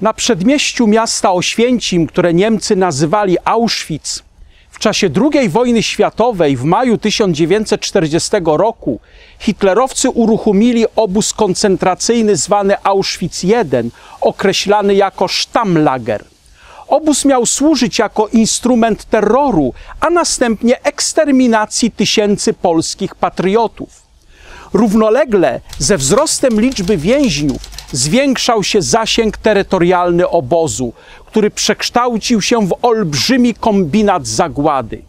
Na przedmieściu miasta Oświęcim, które Niemcy nazywali Auschwitz, w czasie II wojny światowej w maju 1940 roku hitlerowcy uruchomili obóz koncentracyjny zwany Auschwitz I, określany jako Stammlager. Obóz miał służyć jako instrument terroru, a następnie eksterminacji tysięcy polskich patriotów. Równolegle ze wzrostem liczby więźniów zwiększał się zasięg terytorialny obozu, który przekształcił się w olbrzymi kombinat zagłady.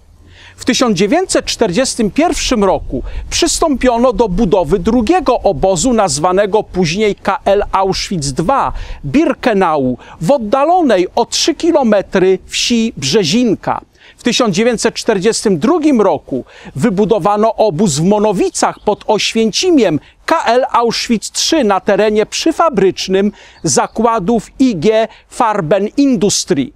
W 1941 roku przystąpiono do budowy drugiego obozu, nazwanego później KL Auschwitz II, Birkenau, w oddalonej o 3 kilometry wsi Brzezinka. W 1942 roku wybudowano obóz w Monowicach pod Oświęcimiem KL Auschwitz III na terenie przyfabrycznym zakładów IG Farben Industrie.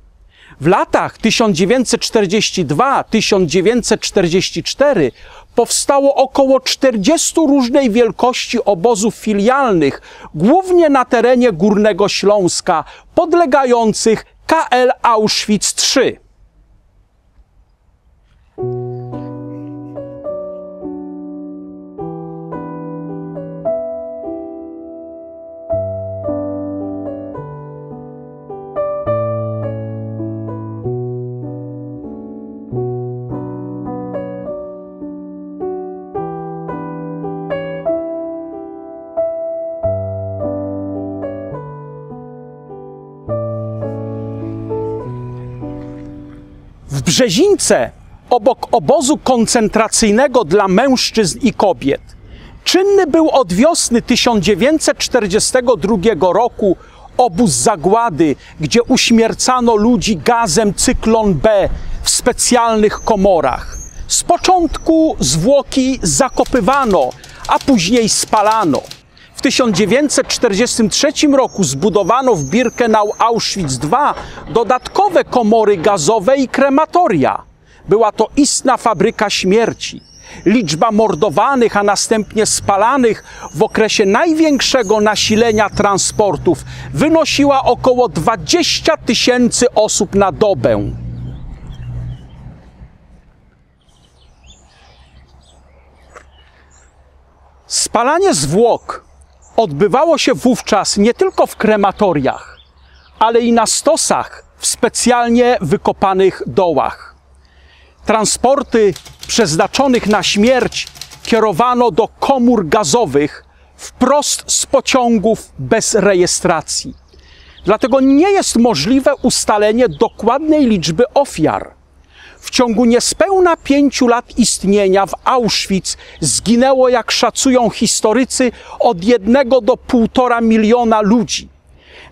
W latach 1942-1944 powstało około 40 różnej wielkości obozów filialnych, głównie na terenie Górnego Śląska, podlegających KL Auschwitz III. W Brzezince, obok obozu koncentracyjnego dla mężczyzn i kobiet, czynny był od wiosny 1942 roku obóz zagłady, gdzie uśmiercano ludzi gazem cyklon B w specjalnych komorach. Z początku zwłoki zakopywano, a później spalano. W 1943 roku zbudowano w Birkenau Auschwitz II dodatkowe komory gazowe i krematoria. Była to istna fabryka śmierci. Liczba mordowanych, a następnie spalanych w okresie największego nasilenia transportów wynosiła około 20 tysięcy osób na dobę. Spalanie zwłok odbywało się wówczas nie tylko w krematoriach, ale i na stosach w specjalnie wykopanych dołach. Transporty przeznaczonych na śmierć kierowano do komór gazowych wprost z pociągów bez rejestracji. Dlatego nie jest możliwe ustalenie dokładnej liczby ofiar. W ciągu niespełna pięciu lat istnienia w Auschwitz zginęło, jak szacują historycy, od jednego do półtora miliona ludzi.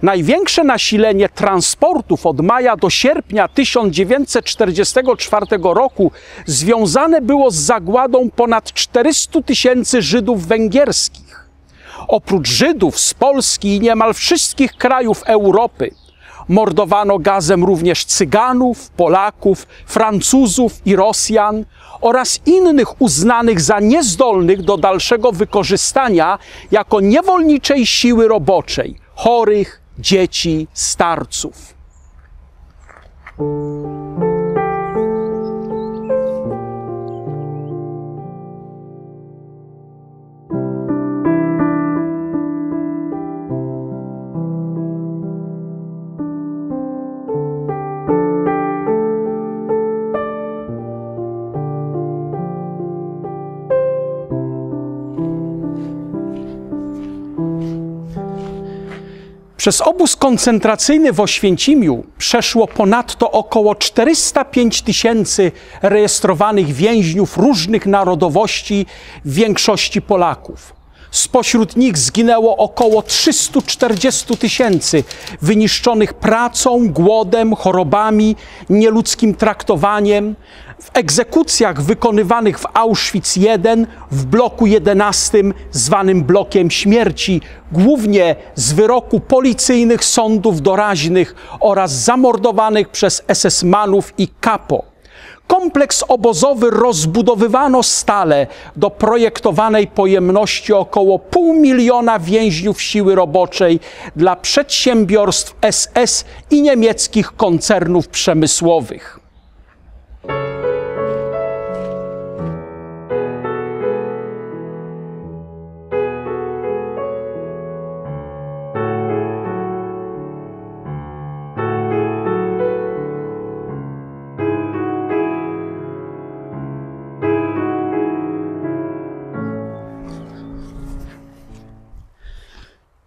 Największe nasilenie transportów od maja do sierpnia 1944 roku związane było z zagładą ponad 400 tysięcy Żydów węgierskich. Oprócz Żydów z Polski i niemal wszystkich krajów Europy mordowano gazem również Cyganów, Polaków, Francuzów i Rosjan oraz innych uznanych za niezdolnych do dalszego wykorzystania jako niewolniczej siły roboczej, chorych, dzieci, starców. Przez obóz koncentracyjny w Oświęcimiu przeszło ponadto około 405 tysięcy rejestrowanych więźniów różnych narodowości, w większości Polaków. Spośród nich zginęło około 340 tysięcy, wyniszczonych pracą, głodem, chorobami, nieludzkim traktowaniem. W egzekucjach wykonywanych w Auschwitz I, w bloku 11, zwanym blokiem śmierci, głównie z wyroku policyjnych sądów doraźnych oraz zamordowanych przez SS-manów i kapo. Kompleks obozowy rozbudowywano stale do projektowanej pojemności około pół miliona więźniów siły roboczej dla przedsiębiorstw SS i niemieckich koncernów przemysłowych.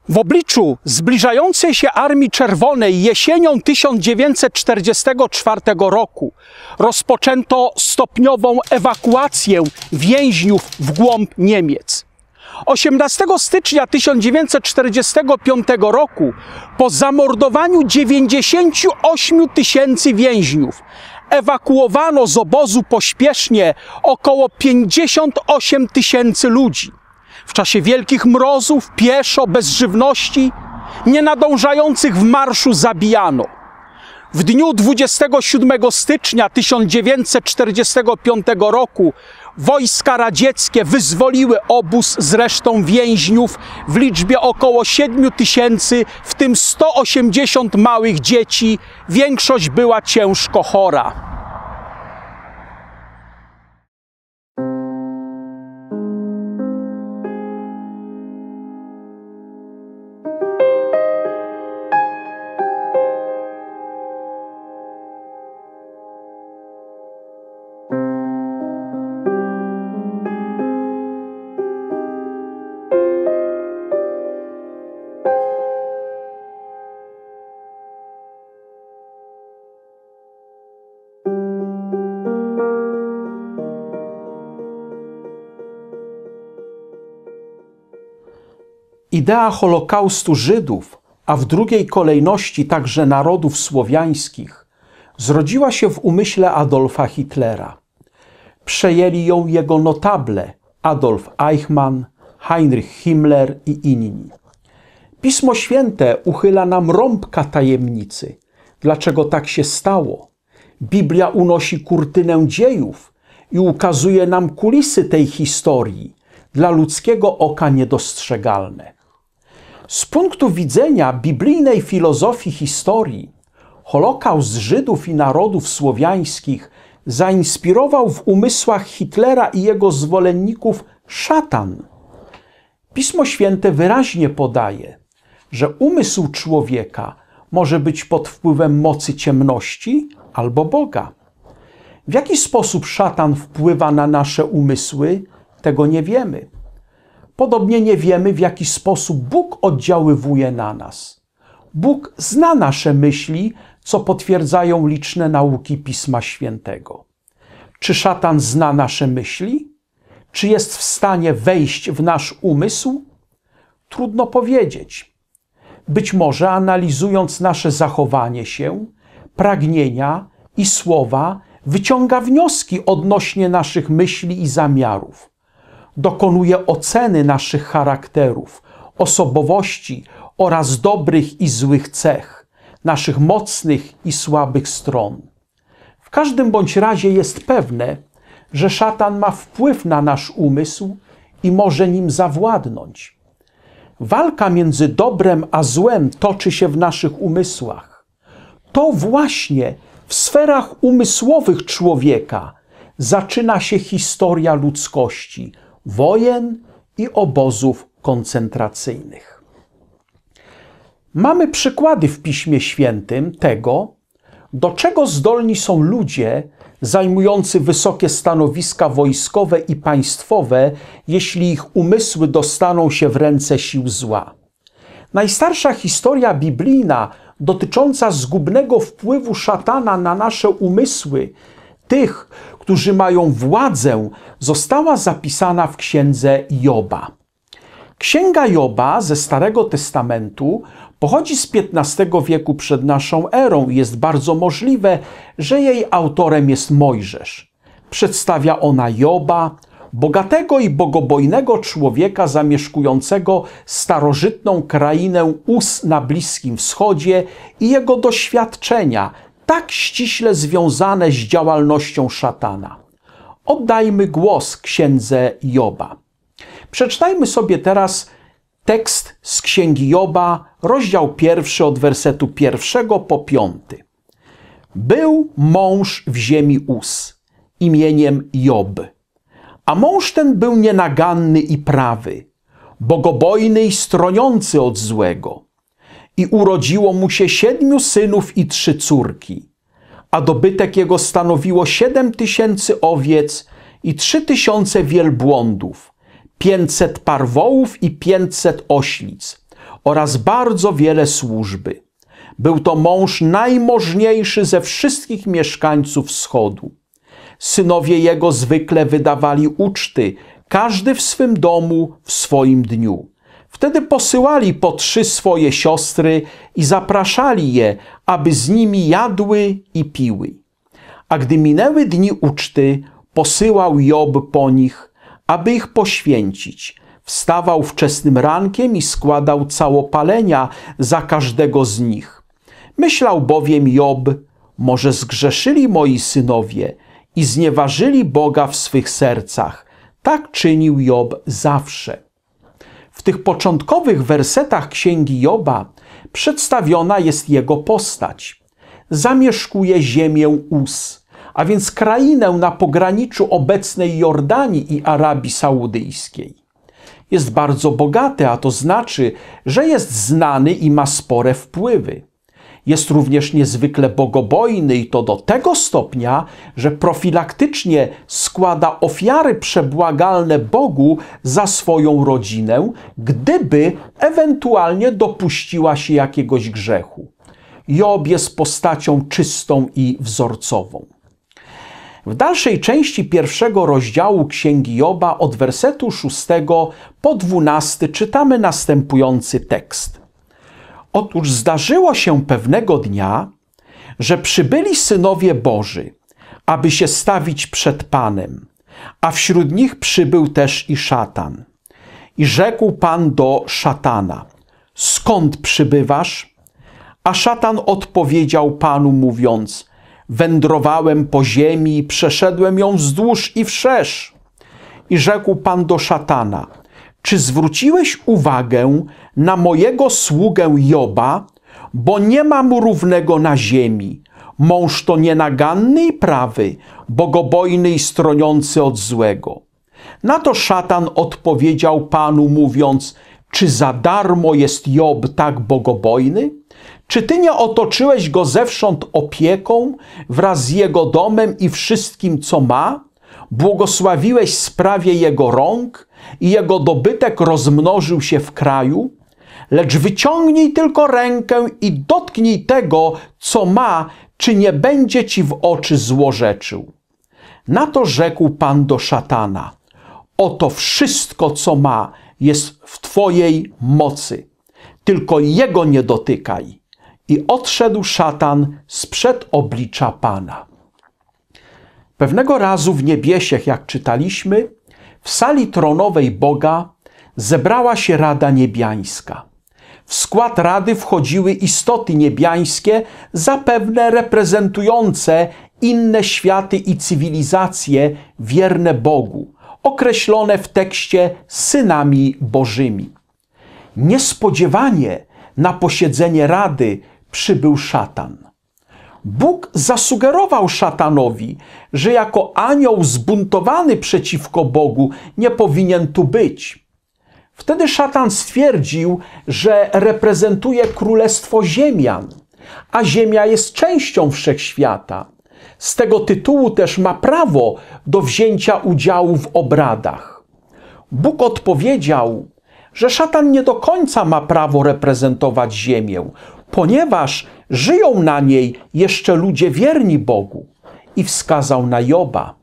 W obliczu zbliżającej się Armii Czerwonej jesienią 1944 roku rozpoczęto stopniową ewakuację więźniów w głąb Niemiec. 18 stycznia 1945 roku, po zamordowaniu 98 tysięcy więźniów, ewakuowano z obozu pośpiesznie około 58 tysięcy ludzi w czasie wielkich mrozów, pieszo, bez żywności, nienadążających w marszu zabijano. W dniu 27 stycznia 1945 roku wojska radzieckie wyzwoliły obóz z resztą więźniów w liczbie około 7 tysięcy, w tym 180 małych dzieci. Większość była ciężko chora. Idea Holokaustu Żydów, a w drugiej kolejności także narodów słowiańskich, zrodziła się w umyśle Adolfa Hitlera. Przejęli ją jego notable Adolf Eichmann, Heinrich Himmler i inni. Pismo Święte uchyla nam rąbka tajemnicy. Dlaczego tak się stało? Biblia unosi kurtynę dziejów i ukazuje nam kulisy tej historii, dla ludzkiego oka niedostrzegalne. Z punktu widzenia biblijnej filozofii historii, Holokaust Żydów i narodów słowiańskich zainspirował w umysłach Hitlera i jego zwolenników szatan. Pismo Święte wyraźnie podaje, że umysł człowieka może być pod wpływem mocy ciemności albo Boga. W jaki sposób szatan wpływa na nasze umysły, tego nie wiemy. Podobnie nie wiemy, w jaki sposób Bóg oddziaływuje na nas. Bóg zna nasze myśli, co potwierdzają liczne nauki Pisma Świętego. Czy szatan zna nasze myśli? Czy jest w stanie wejść w nasz umysł? Trudno powiedzieć. Być może analizując nasze zachowanie się, pragnienia i słowa, wyciąga wnioski odnośnie naszych myśli i zamiarów dokonuje oceny naszych charakterów, osobowości oraz dobrych i złych cech, naszych mocnych i słabych stron. W każdym bądź razie jest pewne, że szatan ma wpływ na nasz umysł i może nim zawładnąć. Walka między dobrem a złem toczy się w naszych umysłach. To właśnie w sferach umysłowych człowieka zaczyna się historia ludzkości – wojen i obozów koncentracyjnych. Mamy przykłady w Piśmie Świętym tego, do czego zdolni są ludzie zajmujący wysokie stanowiska wojskowe i państwowe, jeśli ich umysły dostaną się w ręce sił zła. Najstarsza historia biblijna dotycząca zgubnego wpływu szatana na nasze umysły, tych, którzy mają władzę, została zapisana w księdze Joba. Księga Joba ze Starego Testamentu pochodzi z XV wieku przed naszą erą i jest bardzo możliwe, że jej autorem jest Mojżesz. Przedstawia ona Joba, bogatego i bogobojnego człowieka zamieszkującego starożytną krainę Us na Bliskim Wschodzie i jego doświadczenia, tak ściśle związane z działalnością szatana. Oddajmy głos księdze Joba. Przeczytajmy sobie teraz tekst z księgi Joba, rozdział pierwszy od wersetu pierwszego po piąty. Był mąż w ziemi Us imieniem Job. A mąż ten był nienaganny i prawy, bogobojny i stroniący od złego. I urodziło mu się siedmiu synów i trzy córki, a dobytek jego stanowiło siedem tysięcy owiec i trzy tysiące wielbłądów, pięćset par wołów i pięćset oślic oraz bardzo wiele służby. Był to mąż najmożniejszy ze wszystkich mieszkańców wschodu. Synowie jego zwykle wydawali uczty, każdy w swym domu w swoim dniu. Wtedy posyłali po trzy swoje siostry i zapraszali je, aby z nimi jadły i piły. A gdy minęły dni uczty, posyłał Job po nich, aby ich poświęcić. Wstawał wczesnym rankiem i składał całopalenia za każdego z nich. Myślał bowiem Job, może zgrzeszyli moi synowie i znieważyli Boga w swych sercach. Tak czynił Job zawsze. Tych początkowych wersetach księgi Joba przedstawiona jest jego postać. Zamieszkuje ziemię Us, a więc krainę na pograniczu obecnej Jordanii i Arabii Saudyjskiej. Jest bardzo bogaty, a to znaczy, że jest znany i ma spore wpływy. Jest również niezwykle bogobojny i to do tego stopnia, że profilaktycznie składa ofiary przebłagalne Bogu za swoją rodzinę, gdyby ewentualnie dopuściła się jakiegoś grzechu. Job jest postacią czystą i wzorcową. W dalszej części pierwszego rozdziału Księgi Joba od wersetu 6 po 12 czytamy następujący tekst. Otóż zdarzyło się pewnego dnia, że przybyli synowie Boży, aby się stawić przed Panem, a wśród nich przybył też i szatan. I rzekł Pan do szatana: Skąd przybywasz? A szatan odpowiedział Panu, mówiąc: Wędrowałem po ziemi przeszedłem ją wzdłuż i wszerz. I rzekł Pan do szatana: czy zwróciłeś uwagę na mojego sługę Joba, bo nie mam równego na ziemi. Mąż to nienaganny i prawy, bogobojny i stroniący od złego. Na to szatan odpowiedział Panu, mówiąc, czy za darmo jest Job tak bogobojny? Czy ty nie otoczyłeś go zewsząd opieką wraz z jego domem i wszystkim, co ma? Błogosławiłeś sprawie jego rąk i jego dobytek rozmnożył się w kraju, lecz wyciągnij tylko rękę i dotknij tego, co ma, czy nie będzie ci w oczy złorzeczył. Na to rzekł Pan do szatana: Oto wszystko, co ma, jest w Twojej mocy, tylko jego nie dotykaj. I odszedł szatan sprzed oblicza Pana. Pewnego razu w niebiesiech, jak czytaliśmy, w sali tronowej Boga zebrała się Rada Niebiańska. W skład Rady wchodziły istoty niebiańskie, zapewne reprezentujące inne światy i cywilizacje wierne Bogu, określone w tekście synami Bożymi. Niespodziewanie na posiedzenie Rady przybył szatan. Bóg zasugerował szatanowi, że jako anioł zbuntowany przeciwko Bogu nie powinien tu być. Wtedy szatan stwierdził, że reprezentuje królestwo ziemian, a ziemia jest częścią wszechświata. Z tego tytułu też ma prawo do wzięcia udziału w obradach. Bóg odpowiedział, że szatan nie do końca ma prawo reprezentować ziemię, ponieważ żyją na niej jeszcze ludzie wierni Bogu. I wskazał na Joba.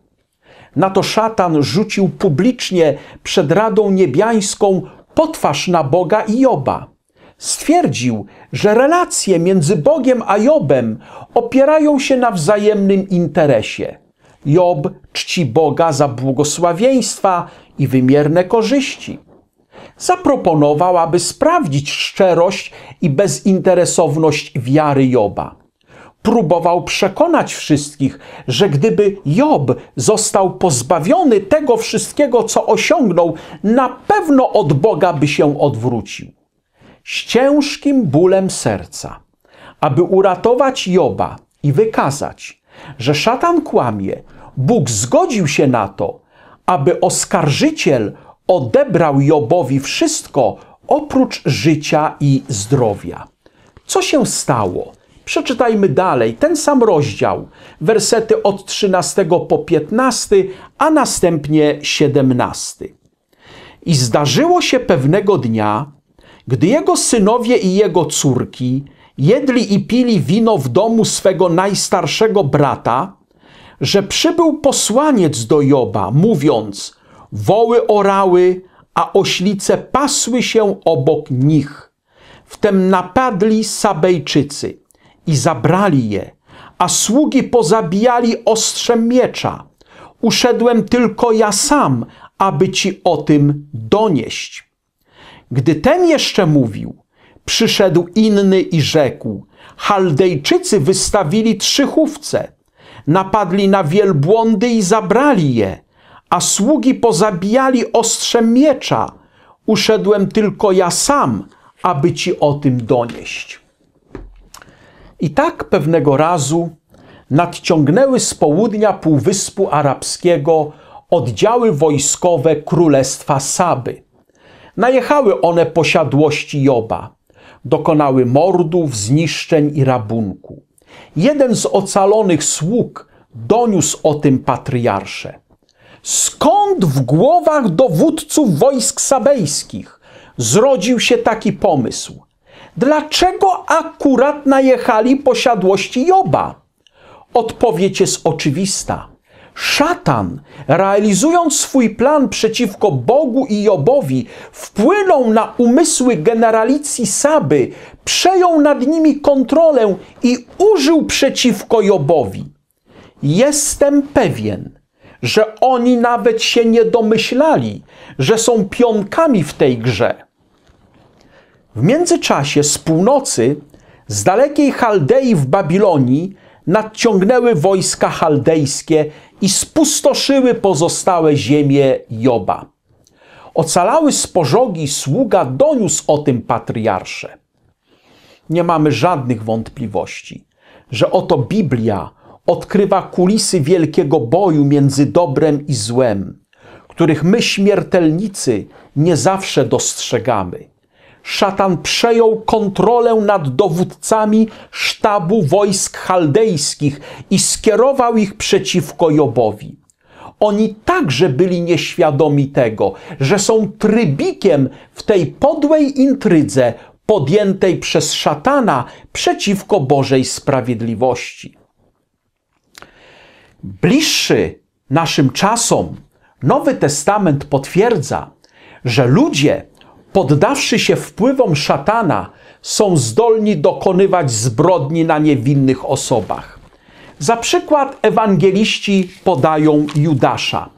Na to szatan rzucił publicznie przed Radą Niebiańską potwarz na Boga i Joba. Stwierdził, że relacje między Bogiem a Jobem opierają się na wzajemnym interesie. Job czci Boga za błogosławieństwa i wymierne korzyści zaproponował, aby sprawdzić szczerość i bezinteresowność wiary Joba. próbował przekonać wszystkich, że gdyby Job został pozbawiony tego wszystkiego, co osiągnął, na pewno od Boga by się odwrócił. Z ciężkim bólem serca, aby uratować Joba i wykazać, że szatan kłamie, Bóg zgodził się na to, aby oskarżyciel odebrał Jobowi wszystko oprócz życia i zdrowia. Co się stało? Przeczytajmy dalej ten sam rozdział, wersety od 13 po 15, a następnie 17. I zdarzyło się pewnego dnia, gdy jego synowie i jego córki jedli i pili wino w domu swego najstarszego brata, że przybył posłaniec do Joba, mówiąc: Woły orały, a oślice pasły się obok nich. Wtem napadli Sabejczycy i zabrali je, a sługi pozabijali ostrzem miecza. Uszedłem tylko ja sam, aby ci o tym donieść. Gdy ten jeszcze mówił, przyszedł inny i rzekł: Chaldejczycy wystawili trzy chówce, napadli na wielbłądy i zabrali je, a sługi pozabijali ostrzem miecza. Uszedłem tylko ja sam, aby ci o tym donieść. I tak pewnego razu nadciągnęły z południa Półwyspu Arabskiego oddziały wojskowe Królestwa Saby. Najechały one posiadłości Joba, dokonały mordów, zniszczeń i rabunku. Jeden z ocalonych sług doniósł o tym patriarsze. Skąd w głowach dowódców wojsk sabejskich zrodził się taki pomysł? Dlaczego akurat najechali posiadłości Joba? Odpowiedź jest oczywista. Szatan, realizując swój plan przeciwko Bogu i Jobowi, wpłynął na umysły generalicji Saby, przejął nad nimi kontrolę i użył przeciwko Jobowi. Jestem pewien, że oni nawet się nie domyślali, że są pionkami w tej grze. W międzyczasie z północy, z dalekiej Chaldei w Babilonii, nadciągnęły wojska chaldejskie i spustoszyły pozostałe ziemie Joba. Ocalały z pożogi sługa doniósł o tym patriarsze. Nie mamy żadnych wątpliwości, że oto Biblia odkrywa kulisy wielkiego boju między dobrem i złem, których my śmiertelnicy nie zawsze dostrzegamy szatan przejął kontrolę nad dowódcami sztabu wojsk chaldejskich i skierował ich przeciwko Jobowi. Oni także byli nieświadomi tego, że są trybikiem w tej podłej intrydze podjętej przez szatana przeciwko Bożej sprawiedliwości. Bliższy naszym czasom Nowy Testament potwierdza, że ludzie poddawszy się wpływom szatana, są zdolni dokonywać zbrodni na niewinnych osobach. Za przykład ewangeliści podają Judasza,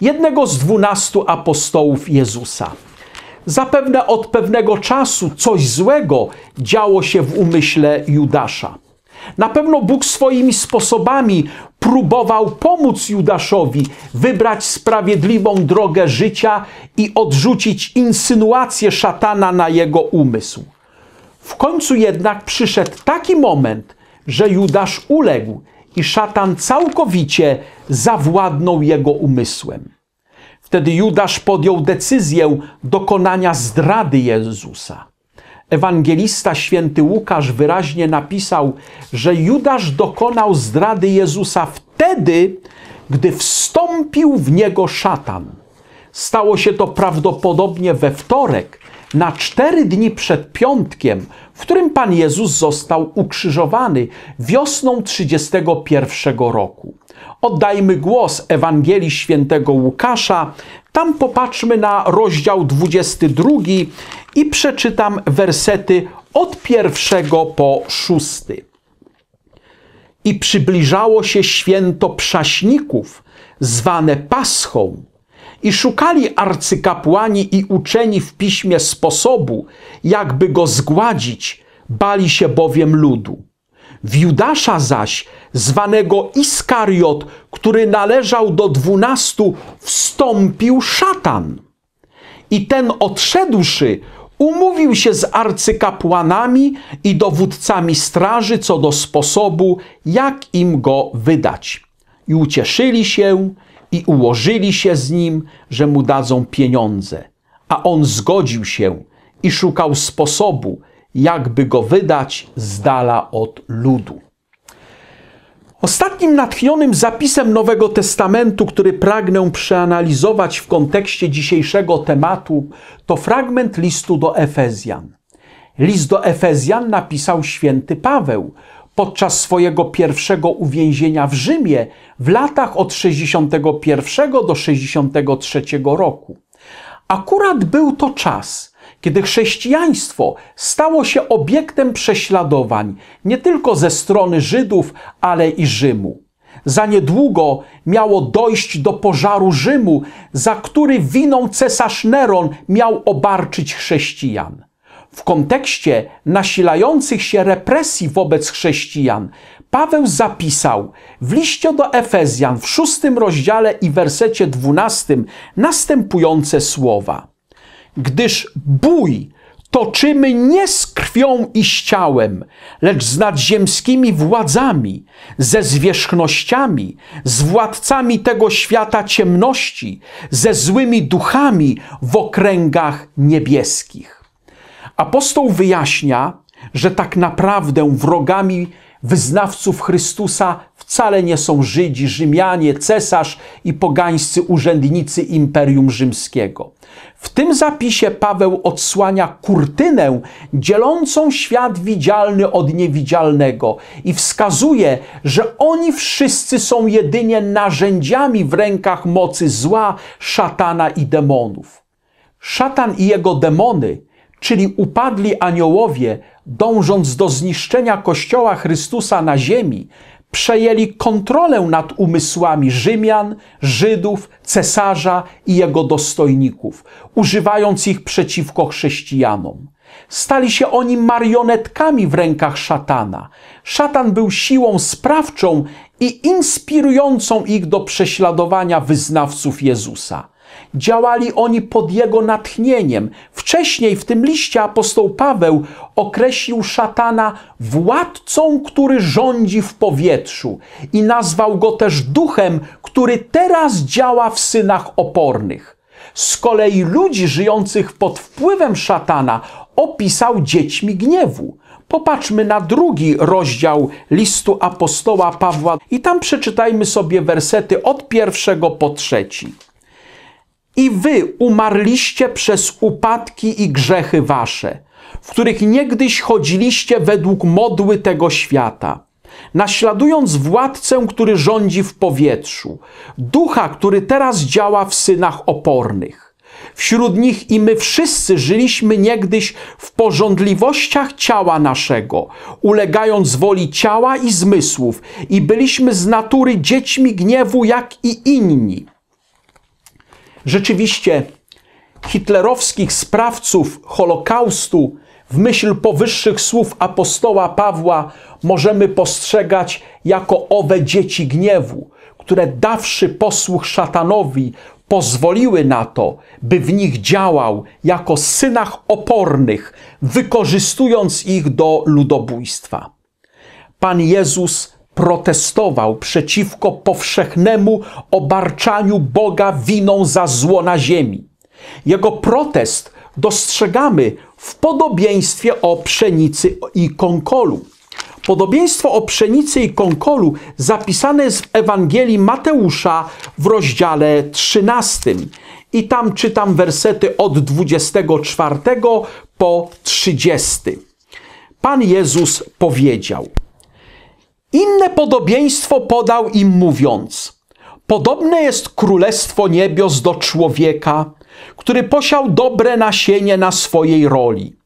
jednego z dwunastu apostołów Jezusa. Zapewne od pewnego czasu coś złego działo się w umyśle Judasza. Na pewno Bóg swoimi sposobami próbował pomóc Judaszowi wybrać sprawiedliwą drogę życia i odrzucić insynuacje szatana na jego umysł. W końcu jednak przyszedł taki moment, że Judasz uległ i szatan całkowicie zawładnął jego umysłem. Wtedy Judasz podjął decyzję dokonania zdrady Jezusa. Ewangelista święty Łukasz wyraźnie napisał, że Judasz dokonał zdrady Jezusa wtedy, gdy wstąpił w niego szatan. Stało się to prawdopodobnie we wtorek, na cztery dni przed piątkiem, w którym Pan Jezus został ukrzyżowany wiosną 31 roku. Oddajmy głos Ewangelii świętego Łukasza. Tam popatrzmy na rozdział 22 i przeczytam wersety od pierwszego po szósty. I przybliżało się święto przaśników, zwane Paschą, i szukali arcykapłani i uczeni w piśmie sposobu, jakby go zgładzić, bali się bowiem ludu. W Judasza zaś, zwanego Iskariot, który należał do dwunastu, wstąpił szatan. I ten odszedłszy, umówił się z arcykapłanami i dowódcami straży co do sposobu, jak im go wydać. I ucieszyli się i ułożyli się z nim, że mu dadzą pieniądze. A on zgodził się i szukał sposobu, jakby go wydać z dala od ludu. Ostatnim natchnionym zapisem Nowego Testamentu, który pragnę przeanalizować w kontekście dzisiejszego tematu, to fragment listu do Efezjan. List do Efezjan napisał święty Paweł podczas swojego pierwszego uwięzienia w Rzymie w latach od 61 do 63 roku. Akurat był to czas, kiedy chrześcijaństwo stało się obiektem prześladowań nie tylko ze strony Żydów, ale i Rzymu. Za niedługo miało dojść do pożaru Rzymu, za który winą cesarz Neron miał obarczyć chrześcijan. W kontekście nasilających się represji wobec chrześcijan, Paweł zapisał w liście do Efezjan w szóstym rozdziale i wersecie dwunastym następujące słowa gdyż bój toczymy nie z krwią i z ciałem, lecz z nadziemskimi władzami, ze zwierzchnościami, z władcami tego świata ciemności, ze złymi duchami w okręgach niebieskich. Apostoł wyjaśnia, że tak naprawdę wrogami wyznawców Chrystusa wcale nie są Żydzi, Rzymianie, cesarz i pogańscy urzędnicy Imperium Rzymskiego. W tym zapisie Paweł odsłania kurtynę dzielącą świat widzialny od niewidzialnego i wskazuje, że oni wszyscy są jedynie narzędziami w rękach mocy zła, szatana i demonów. Szatan i jego demony, czyli upadli aniołowie, dążąc do zniszczenia Kościoła Chrystusa na ziemi, przejęli kontrolę nad umysłami Rzymian, Żydów, cesarza i jego dostojników, używając ich przeciwko chrześcijanom. Stali się oni marionetkami w rękach szatana. Szatan był siłą sprawczą i inspirującą ich do prześladowania wyznawców Jezusa. Działali oni pod jego natchnieniem. Wcześniej w tym liście apostoł Paweł określił szatana władcą, który rządzi w powietrzu i nazwał go też duchem, który teraz działa w synach opornych. Z kolei ludzi żyjących pod wpływem szatana opisał dziećmi gniewu. Popatrzmy na drugi rozdział listu apostoła Pawła i tam przeczytajmy sobie wersety od pierwszego po trzeci. I wy umarliście przez upadki i grzechy wasze, w których niegdyś chodziliście według modły tego świata, naśladując władcę, który rządzi w powietrzu, ducha, który teraz działa w synach opornych. Wśród nich i my wszyscy żyliśmy niegdyś w porządliwościach ciała naszego, ulegając woli ciała i zmysłów, i byliśmy z natury dziećmi gniewu jak i inni Rzeczywiście hitlerowskich sprawców Holokaustu w myśl powyższych słów apostoła Pawła możemy postrzegać jako owe dzieci gniewu, które dawszy posłuch szatanowi, pozwoliły na to, by w nich działał jako synach opornych, wykorzystując ich do ludobójstwa. Pan Jezus protestował przeciwko powszechnemu obarczaniu Boga winą za zło na ziemi. Jego protest dostrzegamy w podobieństwie o pszenicy i konkolu. Podobieństwo o pszenicy i konkolu zapisane jest w Ewangelii Mateusza w rozdziale 13. I tam czytam wersety od 24 po 30. Pan Jezus powiedział: inne podobieństwo podał im mówiąc: Podobne jest królestwo niebios do człowieka, który posiał dobre nasienie na swojej roli.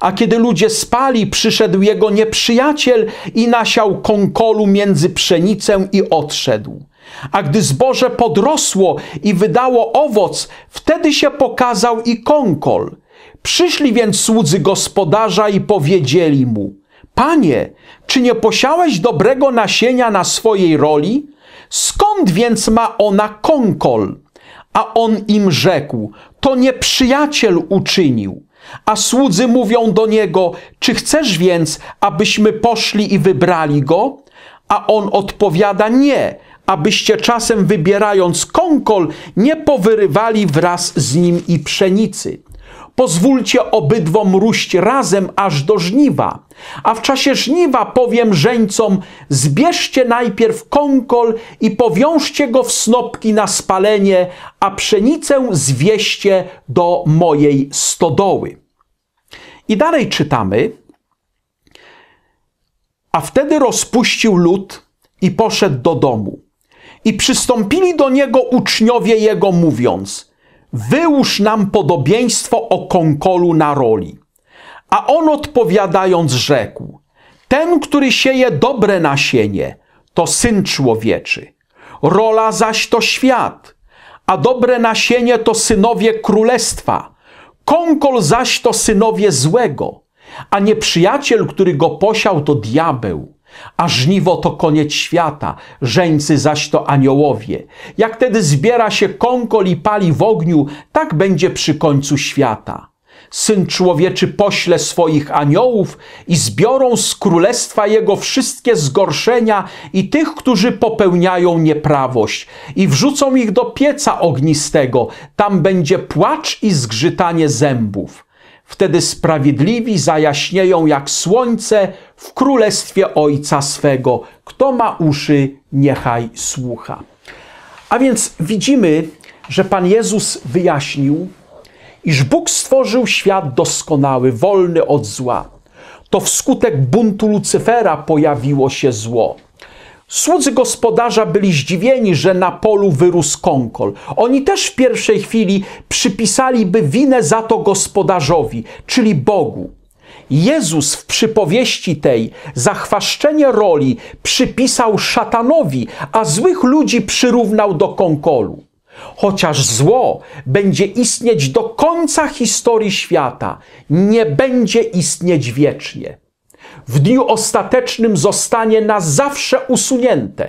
A kiedy ludzie spali, przyszedł jego nieprzyjaciel i nasiał konkolu między pszenicę i odszedł. A gdy zboże podrosło i wydało owoc, wtedy się pokazał i konkol. Przyszli więc słudzy gospodarza i powiedzieli mu – Panie, czy nie posiałeś dobrego nasienia na swojej roli? Skąd więc ma ona konkol? A on im rzekł: To nieprzyjaciel uczynił. A słudzy mówią do niego: Czy chcesz więc, abyśmy poszli i wybrali go? A on odpowiada: Nie, abyście czasem wybierając konkol, nie powyrywali wraz z nim i pszenicy. Pozwólcie obydwom róść razem aż do żniwa. A w czasie żniwa powiem żeńcom: zbierzcie najpierw konkol i powiążcie go w snopki na spalenie, a pszenicę zwieście do mojej stodoły. I dalej czytamy. A wtedy rozpuścił lud i poszedł do domu. I przystąpili do niego uczniowie jego, mówiąc: Wyłóż nam podobieństwo o konkolu na roli. A on odpowiadając, rzekł: Ten, który sieje dobre nasienie, to syn człowieczy. Rola zaś to świat, a dobre nasienie to synowie królestwa. Konkol zaś to synowie złego, a nieprzyjaciel, który go posiał, to diabeł a żniwo to koniec świata, żeńcy zaś to aniołowie. Jak tedy zbiera się kąkol i pali w ogniu, tak będzie przy końcu świata. Syn człowieczy pośle swoich aniołów i zbiorą z królestwa jego wszystkie zgorszenia i tych, którzy popełniają nieprawość, i wrzucą ich do pieca ognistego. Tam będzie płacz i zgrzytanie zębów. Wtedy sprawiedliwi zajaśnieją jak słońce w królestwie Ojca swego. Kto ma uszy, niechaj słucha. A więc widzimy, że Pan Jezus wyjaśnił, iż Bóg stworzył świat doskonały, wolny od zła. To wskutek buntu Lucyfera pojawiło się zło. Słudzy gospodarza byli zdziwieni, że na polu wyrósł konkol. Oni też w pierwszej chwili przypisaliby winę za to gospodarzowi, czyli Bogu. Jezus w przypowieści tej zachwaszczenie roli przypisał szatanowi, a złych ludzi przyrównał do konkolu. Chociaż zło będzie istnieć do końca historii świata, nie będzie istnieć wiecznie w dniu ostatecznym zostanie na zawsze usunięte.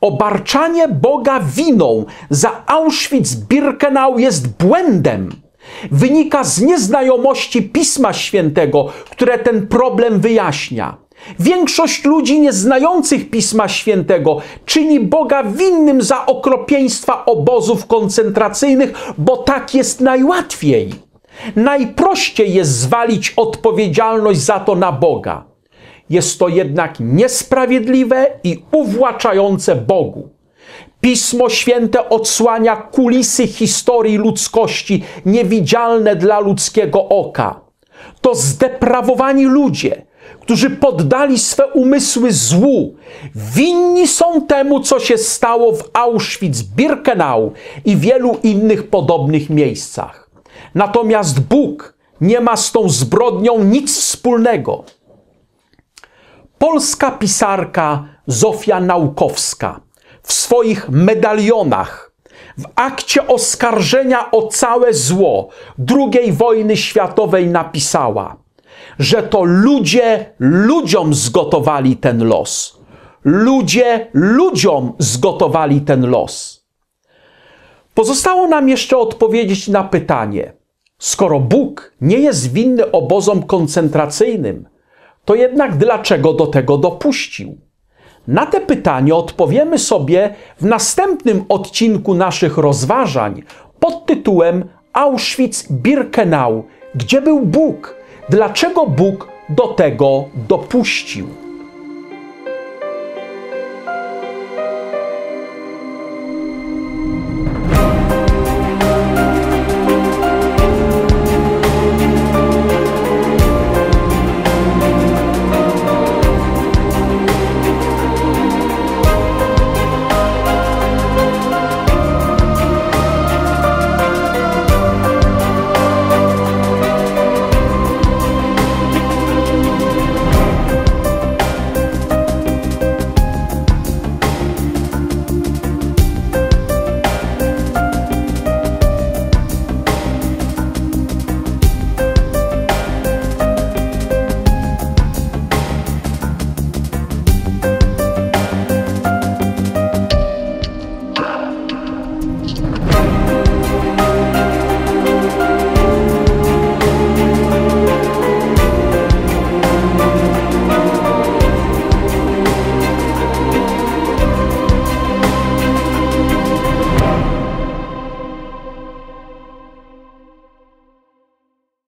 Obarczanie Boga winą za Auschwitz-Birkenau jest błędem. Wynika z nieznajomości Pisma Świętego, które ten problem wyjaśnia. Większość ludzi nieznających Pisma Świętego czyni Boga winnym za okropieństwa obozów koncentracyjnych, bo tak jest najłatwiej. Najprościej jest zwalić odpowiedzialność za to na Boga. Jest to jednak niesprawiedliwe i uwłaczające Bogu. Pismo Święte odsłania kulisy historii ludzkości, niewidzialne dla ludzkiego oka. To zdeprawowani ludzie, którzy poddali swe umysły złu, winni są temu, co się stało w Auschwitz-Birkenau i wielu innych podobnych miejscach. Natomiast Bóg nie ma z tą zbrodnią nic wspólnego. Polska pisarka Zofia Naukowska w swoich medalionach, w akcie oskarżenia o całe zło II wojny światowej napisała, że to ludzie ludziom zgotowali ten los. Ludzie ludziom zgotowali ten los. Pozostało nam jeszcze odpowiedzieć na pytanie – Skoro Bóg nie jest winny obozom koncentracyjnym, to jednak dlaczego do tego dopuścił? Na te pytanie odpowiemy sobie w następnym odcinku naszych rozważań pod tytułem Auschwitz-Birkenau. Gdzie był Bóg? Dlaczego Bóg do tego dopuścił?